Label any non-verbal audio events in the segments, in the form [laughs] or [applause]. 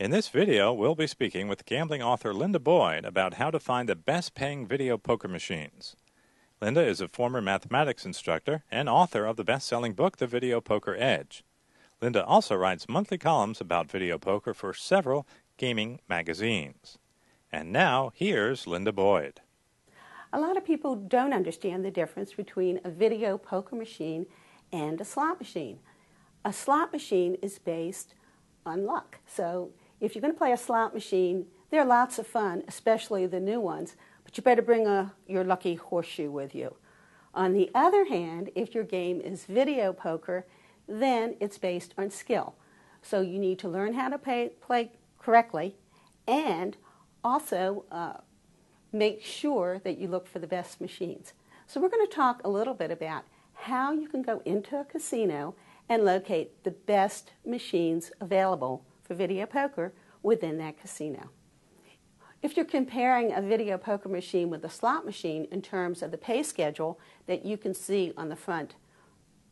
In this video, we'll be speaking with gambling author Linda Boyd about how to find the best paying video poker machines. Linda is a former mathematics instructor and author of the best selling book, The Video Poker Edge. Linda also writes monthly columns about video poker for several gaming magazines. And now, here's Linda Boyd. A lot of people don't understand the difference between a video poker machine and a slot machine. A slot machine is based on luck. So if you're going to play a slot machine, they're lots of fun, especially the new ones, but you better bring a, your lucky horseshoe with you. On the other hand, if your game is video poker, then it's based on skill. So you need to learn how to pay, play correctly and also uh, make sure that you look for the best machines. So we're going to talk a little bit about how you can go into a casino and locate the best machines available for video poker within that casino. If you're comparing a video poker machine with a slot machine in terms of the pay schedule that you can see on the front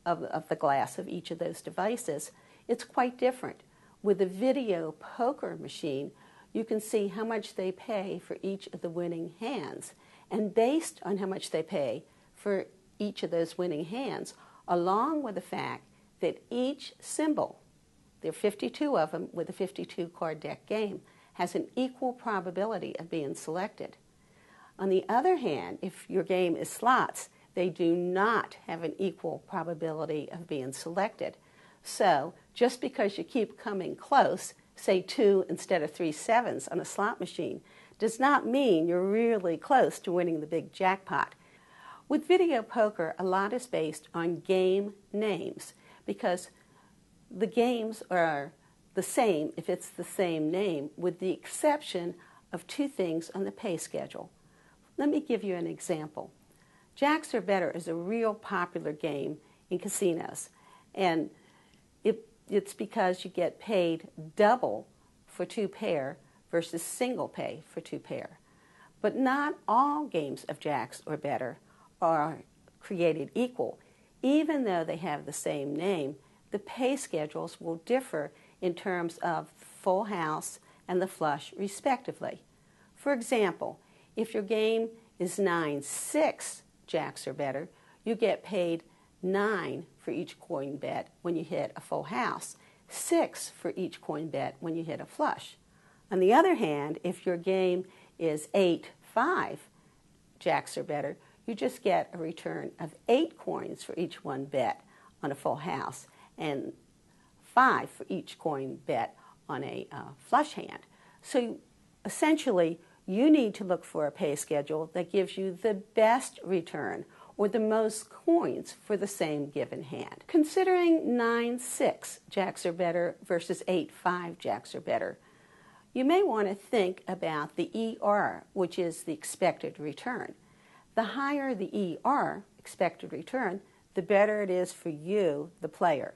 of, of the glass of each of those devices, it's quite different. With a video poker machine, you can see how much they pay for each of the winning hands. And based on how much they pay for each of those winning hands, along with the fact that each symbol there are 52 of them with a 52 card deck game, has an equal probability of being selected. On the other hand, if your game is slots, they do not have an equal probability of being selected. So, just because you keep coming close, say two instead of three sevens on a slot machine, does not mean you're really close to winning the big jackpot. With video poker, a lot is based on game names because the games are the same if it's the same name, with the exception of two things on the pay schedule. Let me give you an example. Jacks or Better is a real popular game in casinos, and it, it's because you get paid double for two pair versus single pay for two pair. But not all games of Jacks or Better are created equal, even though they have the same name the pay schedules will differ in terms of full house and the flush, respectively. For example, if your game is 9 6 jacks or better, you get paid 9 for each coin bet when you hit a full house, 6 for each coin bet when you hit a flush. On the other hand, if your game is 8 5 jacks or better, you just get a return of 8 coins for each one bet on a full house and five for each coin bet on a uh, flush hand. So essentially, you need to look for a pay schedule that gives you the best return or the most coins for the same given hand. Considering 9 6 jacks or better versus 8 5 jacks or better, you may want to think about the ER, which is the expected return. The higher the ER, expected return, the better it is for you, the player.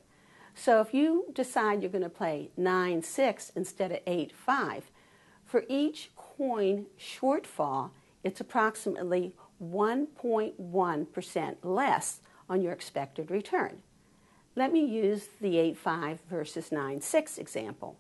So if you decide you're going to play 9 6 instead of 8 5, for each coin shortfall, it's approximately 1.1% less on your expected return. Let me use the 8 5 versus 9 6 example.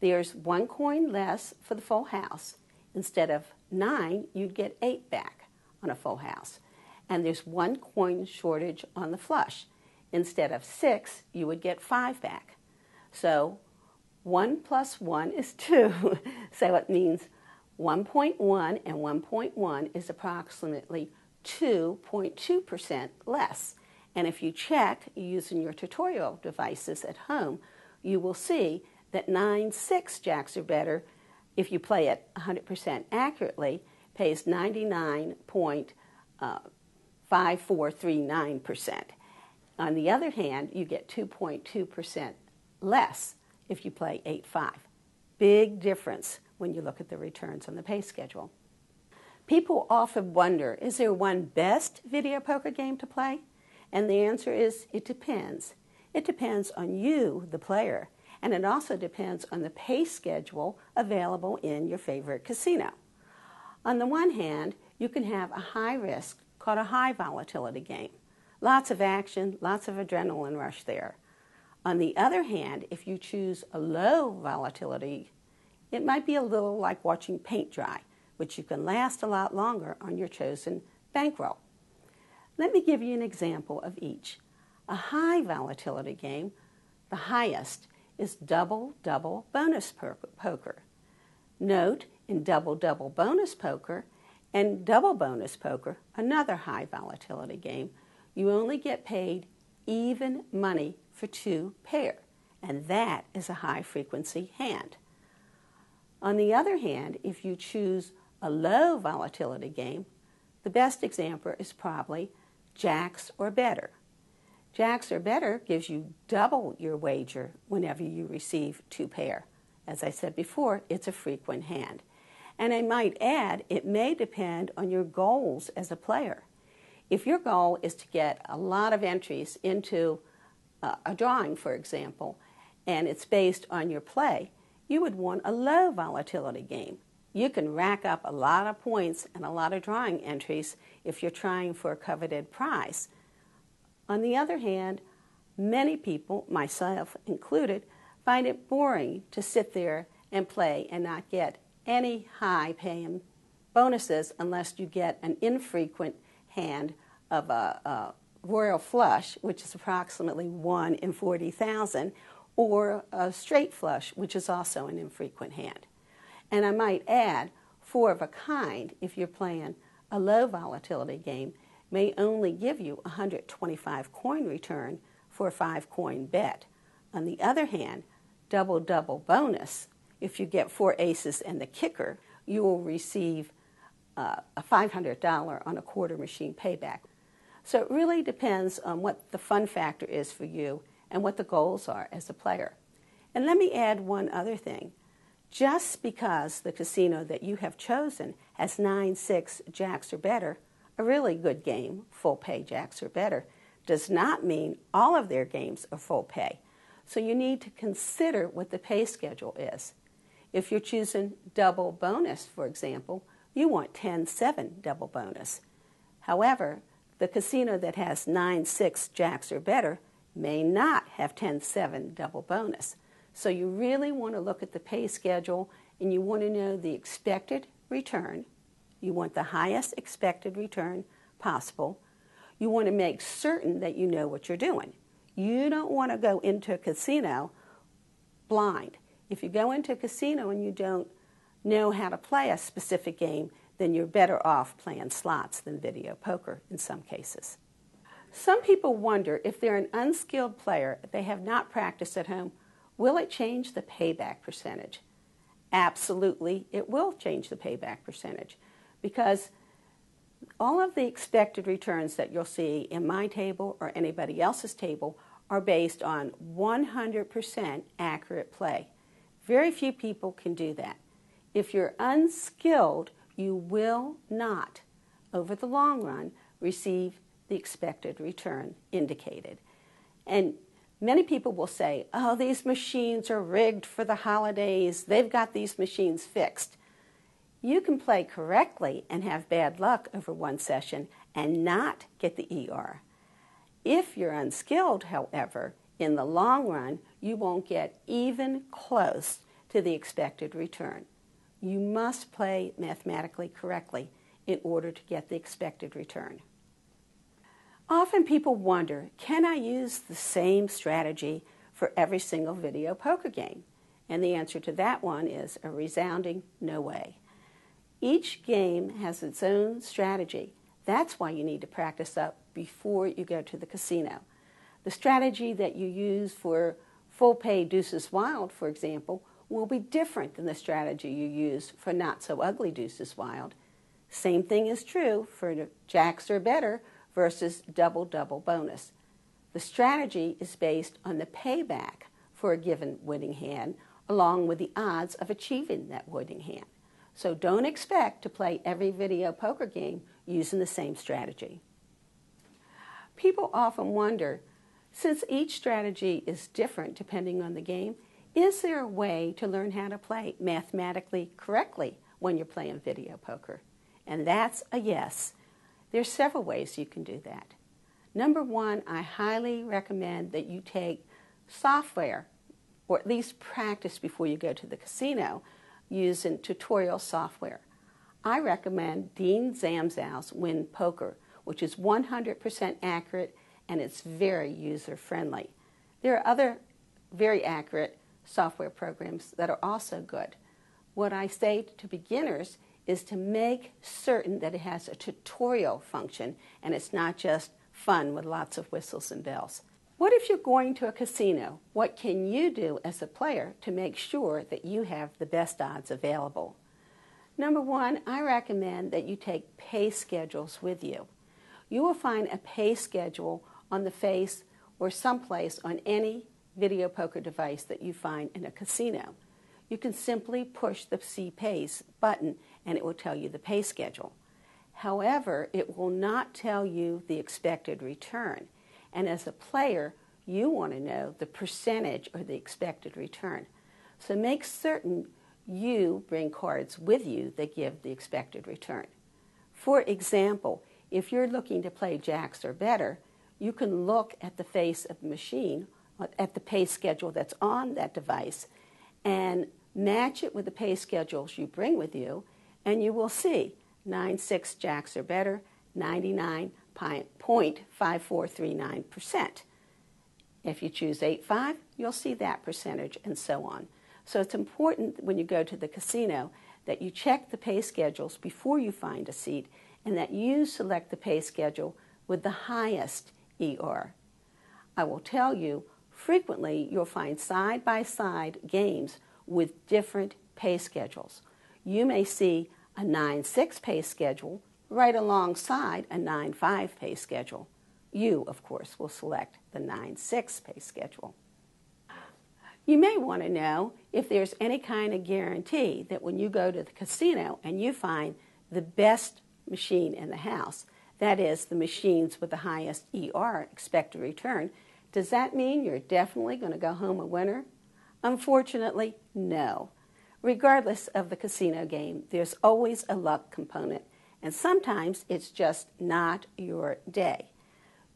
There's one coin less for the full house. Instead of 9, you'd get 8 back on a full house. And there's one coin shortage on the flush instead of six, you would get five back. So 1 plus 1 is [laughs] 2. so it means 1.1 and 1.1 is approximately 2.2% less. And if you check using your tutorial devices at home, you will see that 9 6 jacks or better, if you play it 100% accurately, pays 99.5439%. On the other hand, you get 2.2% less if you play 8 5. Big difference when you look at the returns on the pay schedule. People often wonder is there one best video poker game to play? And the answer is it depends. It depends on you, the player, and it also depends on the pay schedule available in your favorite casino. On the one hand, you can have a high risk called a high volatility game. Lots of action, lots of adrenaline rush there. On the other hand, if you choose a low volatility It might be a little like watching paint dry, which you can last a lot longer on your chosen bankroll. Let me give you an example of each. A high volatility game, the highest, is double double bonus poker. Note in double double bonus poker and double bonus poker, another high volatility game, you only get paid even money for two pair, and that is a high frequency hand. On the other hand, if you choose a low volatility game, the best example is probably jacks or better. Jacks or better gives you double your wager whenever you receive two pair. As I said before, it's a frequent hand. And I might add, it may depend on your goals as a player. If your goal is to get a lot of entries into uh, a drawing, for example, and it's based on your play, you would want a low volatility game. You can rack up a lot of points and a lot of drawing entries if you're trying for a coveted prize. On the other hand, many people, myself included, find it boring to sit there and play and not get any high paying bonuses unless you get an infrequent hand of a, a royal flush, which is approximately 1 in 40,000, or a straight flush, which is also an infrequent hand. And I might add, four of a kind, if you're playing a low volatility game, may only give you 125 coin return for a five coin bet. On the other hand, double double bonus, if you get four aces and the kicker, you will receive uh, a $500 on a quarter machine payback. So it really depends on what the fun factor is for you and what the goals are as a player. And let me add one other thing. Just because the casino that you have chosen has 9 6 jacks or better a really good game, full pay jacks or better, does not mean all of their games are full pay. So you need to consider what the pay schedule is. If you're choosing double bonus, for example, you want 10 7 double bonus. However, the casino that has 9 6 jacks or better may not have 10 7 double bonus. So you really want to look at the pay schedule and you want to know the expected return you want the highest expected return possible. You want to make certain that you know what you're doing. You don't want to go into a casino blind. If you go into a casino and you don't know how to play a specific game, then you're better off playing slots than video poker in some cases. Some people wonder if they're an unskilled player, they have not practiced at home, will it change the payback percentage? Absolutely, it will change the payback percentage because all of the expected returns that you'll see in my table or anybody else's table are based on 100% accurate play. Very few people can do that. If you're unskilled, you will not, over the long run, receive the expected return indicated. And many people will say, oh, these machines are rigged for the holidays, they've got these machines fixed. You can play correctly and have bad luck over one session and not get the ER. If you're unskilled, however, in the long run, you won't get even close to the expected return. You must play mathematically correctly in order to get the expected return. Often people wonder can I use the same strategy for every single video poker game? And the answer to that one is a resounding no way. Each game has its own strategy. That's why you need to practice up before you go to the casino. The strategy that you use for full pay deuces wild, for example, will be different than the strategy you use for not so ugly deuces wild. Same thing is true for jacks or better versus double double bonus. The strategy is based on the payback for a given winning hand, along with the odds of achieving that winning hand. So don't expect to play every video poker game using the same strategy. People often wonder since each strategy is different depending on the game, is there a way to learn how to play mathematically correctly when you're playing video poker? And that's a yes. There's several ways you can do that. Number one, I highly recommend that you take software, or at least practice before you go to the casino, using tutorial software. I recommend Dean Zamzow's Win Poker, which is 100% accurate and it's very user friendly. There are other very accurate software programs that are also good. What I say to beginners is to make certain that it has a tutorial function and it's not just fun with lots of whistles and bells. What if you're going to a casino? What can you do as a player to make sure that you have the best odds available? Number one, I recommend that you take pay schedules with you. You will find a pay schedule on the face or someplace on any video poker device that you find in a casino. You can simply push the See Pays button and it will tell you the pay schedule. However, it will not tell you the expected return. And as a player, you want to know the percentage or the expected return. So make certain you bring cards with you that give the expected return. For example, if you're looking to play jacks or better, you can look at the face of the machine, at the pay schedule that's on that device, and match it with the pay schedules you bring with you, and you will see 9 6 jacks or better, 99.5439%. If you choose 8 5, you'll see that percentage, and so on. So it's important when you go to the casino that you check the pay schedules before you find a seat and that you select the pay schedule with the highest ER. I will tell you, frequently you'll find side by side games with different pay schedules. You may see a 9 6 pay schedule right alongside a 9 5 pay schedule. You, of course, will select the 9 6 pay schedule. You may want to know if there's any kind of guarantee that when you go to the casino and you find the best machine in the house, that is, the machines with the highest ER, expected return, does that mean you're definitely going to go home a winner? Unfortunately, no. Regardless of the casino game, there's always a luck component, and sometimes it's just not your day.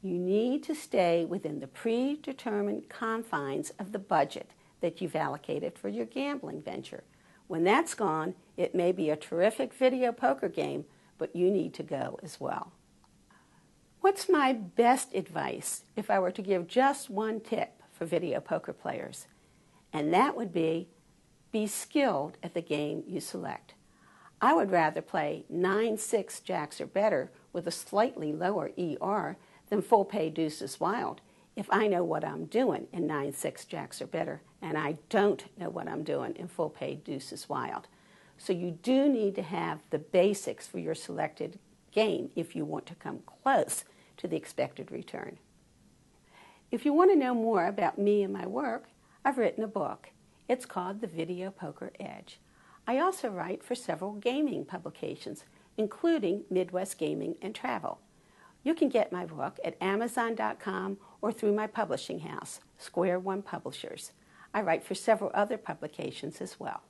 You need to stay within the predetermined confines of the budget that you've allocated for your gambling venture. When that's gone, it may be a terrific video poker game, but you need to go as well. What's my best advice if I were to give just one tip for video poker players? And that would be be skilled at the game you select. I would rather play 9 6 jacks or better with a slightly lower ER than full pay deuces wild if I know what I'm doing in 9 6 jacks or better, and I don't know what I'm doing in full pay deuces wild. So you do need to have the basics for your selected game if you want to come close to the expected return. If you want to know more about me and my work, I've written a book. It's called The Video Poker Edge. I also write for several gaming publications, including Midwest Gaming and Travel. You can get my book at Amazon.com or through my publishing house, Square One Publishers. I write for several other publications as well.